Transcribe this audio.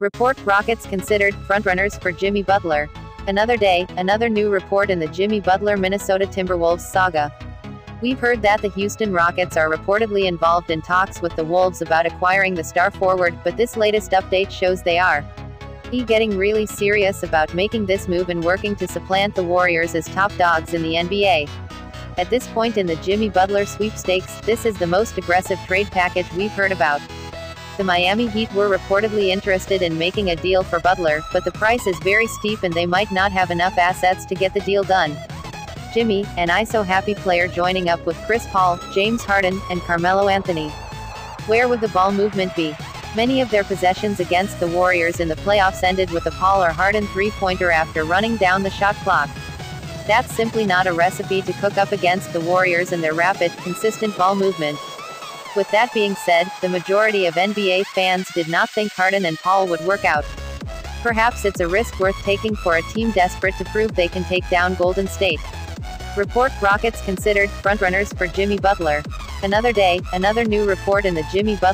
Report Rockets considered frontrunners for Jimmy Butler. Another day, another new report in the Jimmy Butler Minnesota Timberwolves saga. We've heard that the Houston Rockets are reportedly involved in talks with the Wolves about acquiring the star forward, but this latest update shows they are. He getting really serious about making this move and working to supplant the Warriors as top dogs in the NBA. At this point in the Jimmy Butler sweepstakes, this is the most aggressive trade package we've heard about. The Miami Heat were reportedly interested in making a deal for Butler, but the price is very steep and they might not have enough assets to get the deal done. Jimmy, an ISO happy player joining up with Chris Paul, James Harden, and Carmelo Anthony. Where would the ball movement be? Many of their possessions against the Warriors in the playoffs ended with a Paul or Harden three-pointer after running down the shot clock. That's simply not a recipe to cook up against the Warriors and their rapid, consistent ball movement. With that being said, the majority of NBA fans did not think Harden and Paul would work out. Perhaps it's a risk worth taking for a team desperate to prove they can take down Golden State. Report Rockets considered frontrunners for Jimmy Butler. Another day, another new report in the Jimmy Butler